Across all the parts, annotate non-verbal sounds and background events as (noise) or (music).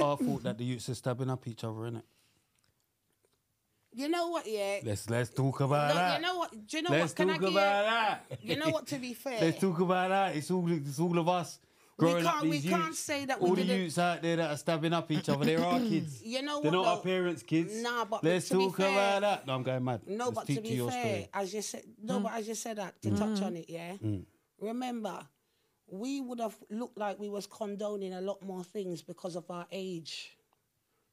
our fault that the youths are stabbing up each other, innit? You know what? Yeah. Let's let's talk about No, that. you know what? Do you know let's what? Can talk I give about you? that. You know what? To be (laughs) fair, let's talk about that. It's all it's all of us We growing up can't- we these can't say that we all the youths out there that are stabbing up each other. They're our (clears throat) kids. You know They're what, not our parents' kids. Nah, but let's to be talk fair- about that. No, I'm going mad. No, Let's but to be your fair, story. as you said, no, but hmm. as you said that to touch hmm. on it, yeah. Hmm. Remember, we would have looked like we was condoning a lot more things because of our age.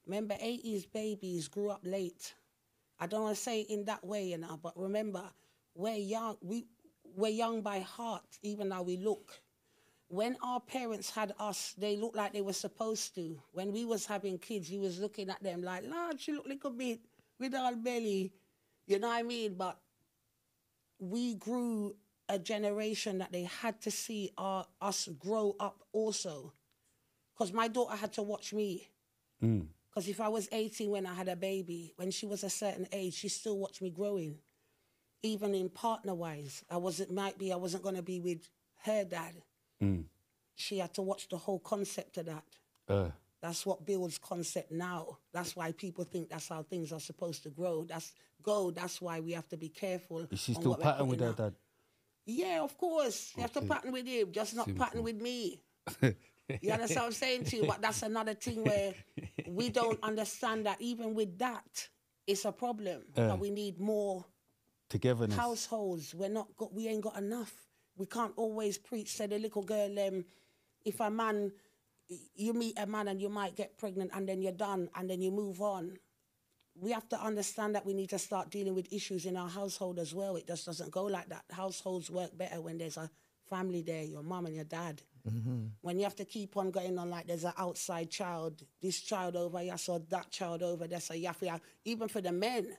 Remember, 80s babies grew up late. I don't want to say it in that way, you know, but remember, we're young. We we're young by heart, even how we look. When our parents had us, they looked like they were supposed to. When we was having kids, you was looking at them like, Lord, she look like a bit with all belly. You know what I mean? But we grew a generation that they had to see our, us grow up also. Because my daughter had to watch me. Mm. Because if I was 18 when I had a baby, when she was a certain age, she still watched me growing. Even in partner wise, I wasn't, might be, I wasn't going to be with her dad. Mm. She had to watch the whole concept of that. Uh, That's what builds concept now. That's why people think that's how things are supposed to grow. That's go. That's why we have to be careful. is she still pattern with her dad? Yeah, of course. You have to pattern with him, just not Simple. pattern with me. (laughs) You understand what I'm saying to you? But that's another thing where we don't understand that even with that, it's a problem. Uh. We need more Togetherness. households. We're not got. We ain't got enough. We can't always preach to the little girl. Um, if a man, you meet a man and you might get pregnant and then you're done and then you move on. We have to understand that we need to start dealing with issues in our household as well. It just doesn't go like that. Households work better when there's a family there, your mum and your dad. When you have to keep on going on like there's an outside child, this child over here, so that child over there, so you have to, even for the men,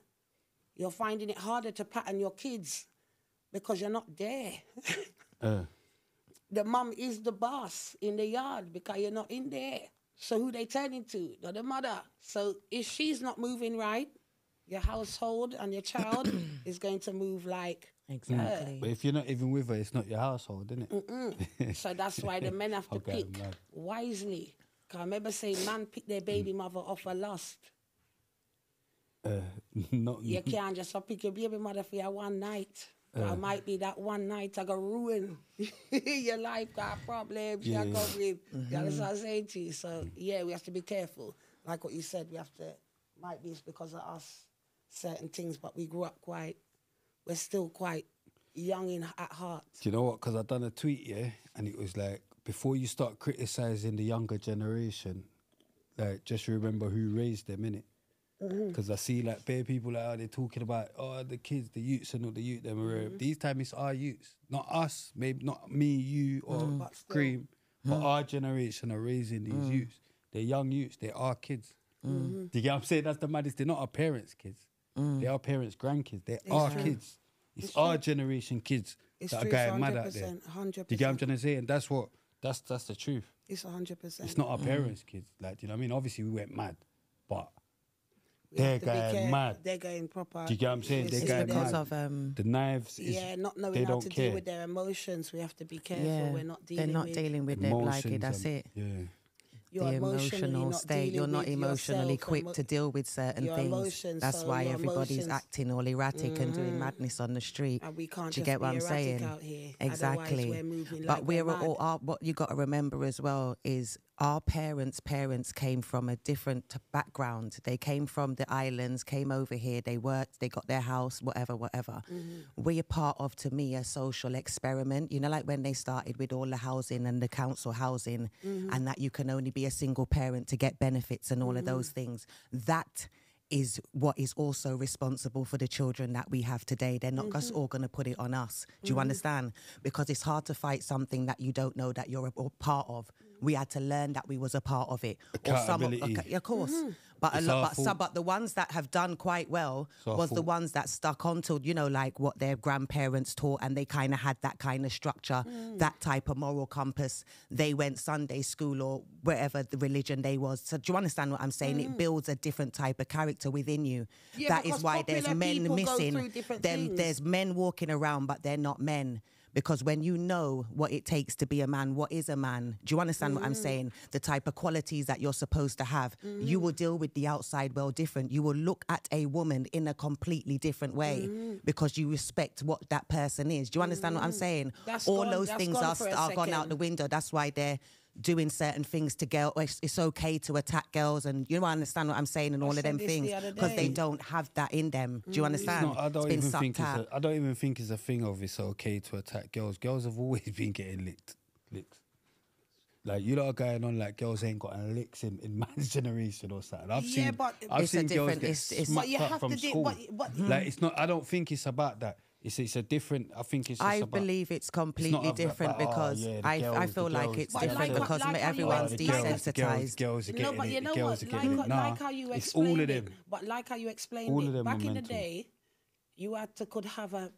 you're finding it harder to pattern your kids because you're not there. Uh, (laughs) the mum is the boss in the yard because you're not in there. So who they turning to? Not the mother. So if she's not moving right, your household and your child (coughs) is going to move like Exactly. but if you're not even with her, it's not your household, isn't it? So that's why the men have to (laughs) Okay, pick wisely. wisely. 'Cause I remember saying, man pick their baby mother off a lust. Uh, (laughs) not You can't just pick your baby mother for your one night. Uh. it might be that one night I go ruin (laughs) your life, got problems, Yeah. go with. You understand what I'm saying to you? So yeah, we have to be careful. Like what you said, we have to. Might be it's because of us, certain things, but we grew up quite. We're still quite young in at heart. Do you know what? Because I done a tweet, yeah, and it was like, before you start criticizing the younger generation, like just remember who raised them, innit? Mm-hmm. Because I see like bare people like, oh, they're talking about oh the kids, the youths and all the youth them. mm mm-hmm. These time it's our youths, not us, maybe not me, you or mm-hmm. But still. Cream, but mm. our generation are raising these mm. youths. They're young youths. They're our kids. Mm. Do you get what I'm saying? That's the maddest. They're not our parents' kids. They're our parents' grandkids. They're our true. kids. It's, It's our true. generation kids It's that true, are it's going mad out there. 100%, 100%. Do you get what I'm trying to say? And that's what that's that's the truth. It's hundred percent. It's not our parents' kids. Like, do you know what I mean? Obviously, we went mad, but We they're to going care- mad. They're going proper. Do you get what I'm saying? They're It's going because mad. of um, the knives. Is, yeah, not knowing they how don't to care. deal with their emotions. We have to be careful. yeah, We're not dealing they're not with dealing with it like it. That's and- it. Yeah. your the emotional state. You're not emotionally yourself, quick emo- to deal with certain things. emotions, That's so why everybody's emotions- Mm-hmm. acting all erratic and doing madness on the street. And we can't Do you just get what I'm erratic saying? out here. Exactly. we're but like we're we're all mad. our, what you got to remember as well is our parents' parents came from a different background. They came from the islands, came over here. They worked, they got their house, whatever, whatever. Mm-hmm. We're part of, to me, a social experiment. You know, like when they started with all the housing and the council housing, Mm-hmm. and that you can only be a single parent to get benefits and all of those things. That is what is also responsible for the children that we have today. They're not just all going to put it on us. Do you understand? Because it's hard to fight something that you don't know that you're a, a part of. We had to learn that we was a part of it. some, of, okay, of course. But a lot, but some, but the ones that have done quite well our was the ones that stuck on onto, you know, like what their grandparents taught, and they kind of had that kind of structure, that type of moral compass. They went Sunday school or wherever the religion they was. So do you understand what I'm saying? It builds a different type of character within you. Yeah, that is why there's men missing. through different Them, there's men walking around, but they're not men Because when you know what it takes to be a man, what is a man? Do you understand what I'm saying? The type of qualities that you're supposed to have. You will deal with the outside world different. You will look at a woman in a completely different way because you respect what that person is. Do you understand what I'm saying? That's All gone- those things are, are gone out the window. That's why they're doing certain things to girls. It's, it's okay to attack girls, and you know, I understand what I'm saying, and all of them things because they don't have that in them. Do you Mm. understand? No, I don't been even think it's out. a, I don't even think it's a thing of it's okay to attack girls. Girls have always (laughs) been getting licked, licks. Like you lot are going on like girls ain't got licks in, in (laughs) man's generation or something. I've Yeah, seen, but- I've It's a seen girls different- get it's- it's- smacked But you up have from to do- school. but- but- like it's not. I don't think it's about that. It's it's a different. I think it's. Just I about, believe it's completely not about- different about, oh, because yeah, the I, I feel the like it's the different girls. because Like- like how everyone's are- the girls, the girls, desensitized. girls are getting No, but it. you know what? are Like, getting how- it. Nah, like how you it's all explained of it. them. But like how you explained All it, of them back are in the day, you had to could have a,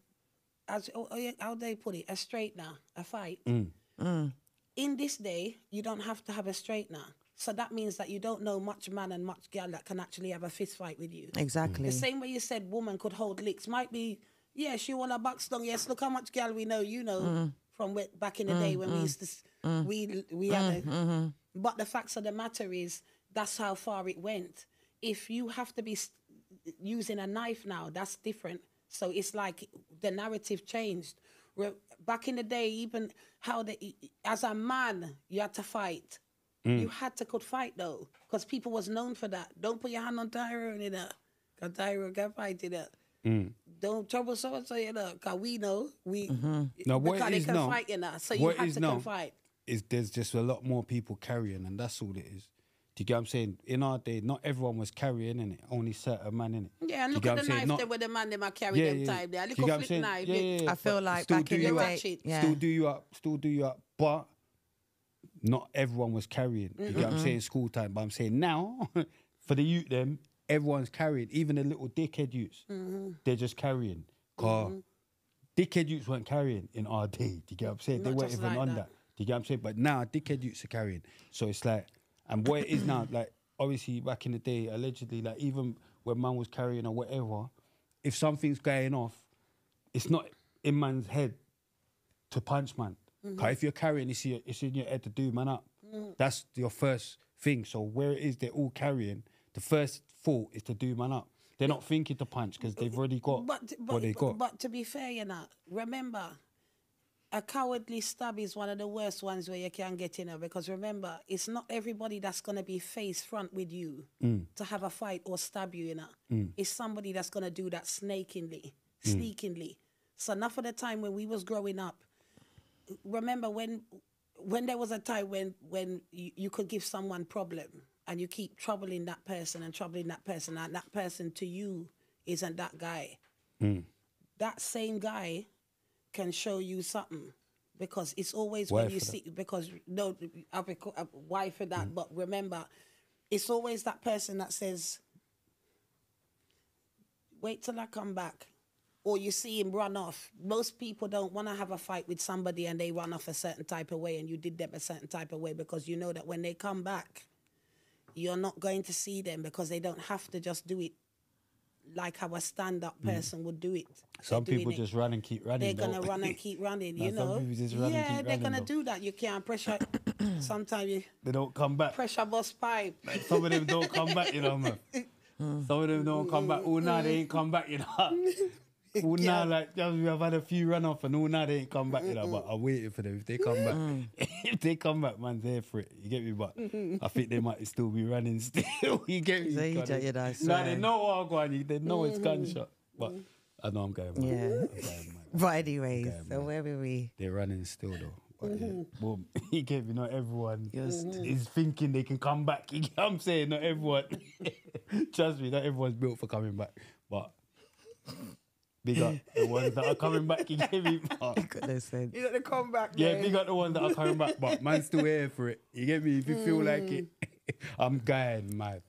as oh, oh, yeah, how they put it, a straightener, a fight. Mm. In this day, you don't have to have a straightener. So that means that you don't know much man and much girl that can actually have a fist fight with you. Exactly. The same way you said woman could hold licks might be, yeah, she want a box backstone. Yes, look how much girl we know. You know Mm-hmm. from back in the day mm, when we mm. used to, s- mm. we we had. Mm-hmm. A, But the facts of the matter is that's how far it went. If you have to be s- using a knife now, that's different. So it's like the narrative changed. Re- Back in the day, even how the as a man you had to fight. You had to could fight though, because people was known for that. Don't put your hand on Tyrone in it, cause Tyrone can fight in it. Don't trouble so and so you know, cause we know we mm-hmm. eh, No, what because it they is can fight in us, So what you had is to now can fight. is there's just a lot more people carrying, and that's all it is. Do you get what I'm saying? In our day, not everyone was carrying in it. Only certain man in it. Yeah, and look at the I'm knife Not- there where the man them are carry yeah, them yeah. time there. A Do little I'm flip saying? knife. Yeah, yeah, yeah. I feel But like still back do in you the up, day, yeah. still do you up, still do you up, but not everyone was carrying. You get what I'm saying? School time, but I'm saying now (laughs) for the youth, them everyone's carrying. Even the little dickhead youths, they're just carrying. Car, dickhead youths weren't carrying in our day. (laughs) Do you get what I'm saying? they weren't even like on that. that. Do you get what I'm saying? But now dickhead youths are carrying. So it's like, and what it is now, (coughs) like obviously back in the day, allegedly, like even when man was carrying or whatever, if something's going off, it's not in man's head to punch man. Mm-hmm. 'Cause if you're carrying, it's, your, it's in your head to do man up. Mm. That's your first thing. So where it is they're all carrying, the first thought is to do man up. They're not thinking to punch because they've already got But, but, what they got. but to be fair, you know, remember, a cowardly stab is one of the worst ones where you can get in there because remember, it's not everybody that's going to be face front with you Mm. to have a fight or stab you, you know. It's somebody that's going to do that snakingly, Mm. sneakingly. So enough of the time when we was growing up, remember when when there was a time when when you, you could give someone problem and you keep troubling that person and troubling that person and that person to you isn't that guy that same guy can show you something because it's always when you for that? see because no I've reco- uh, why for that but remember it's always that person that says wait till I come back or you see him run off. Most people don't want to have a fight with somebody and they run off a certain type of way and you did them a certain type of way because you know that when they come back, you're not going to see them because they don't have to just do it like how a stand up person would do it. Mm. Some people it. just run and keep running. They're gonna run and (laughs) keep running, you know. people just run and yeah, they're gonna though. do that. You can't pressure. (coughs) Sometimes you they don't come back. pressure bust pipe. Some of them don't come back, you know, man. (laughs) Some of them don't come back. Oh, now they ain't come back, you know. (laughs) (laughs) Oh, now, like, just we have had a few run off and all now they ain't come back, you know. But I'm waiting for them. If they come back, mm. (laughs) if they come back, man, there for it. You get me? But I think they might still be running still. (laughs) you get me? You they- you know, Nah, they know what I'm going. They know it's mm-hmm. gunshot. But I know I'm going, man. Yeah. I'm going. But anyways, Okay, so where were we? They're running still though. But yeah, mm-hmm. boom. You get me? Not everyone Just- is thinking they can come back. You get what I'm saying? Not everyone. Trust me, not everyone's built for coming back. But big up the ones that are coming back. (laughs) You get me? But, Goodness sense. You got to come back. yeah, man. big up the ones that are coming back. But man's still here for it. You get me? If you feel like it, mm. (laughs) I'm going, man.